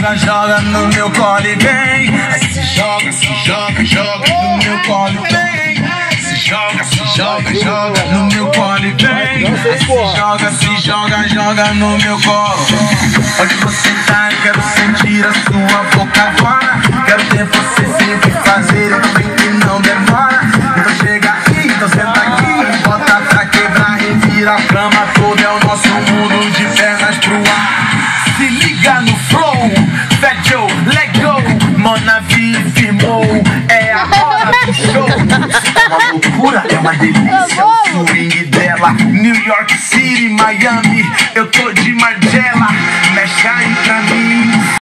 no meu colo e vem. Se joga, se joga, joga no meu colo e vem. Se joga, se joga, joga no meu colo e vem. Se joga, se joga, joga no meu colo. Onde você tá, eu quero sentir a sua boca agora. Quero ter você sempre fazer o bem que não demora. Então chega aí, então senta aqui, bota pra quebrar, revira a cama toda. É o nosso mundo de pernas pro ar. É a hora do show. É uma loucura, é uma delícia o swing dela. New York City, Miami, eu tô de Margiela.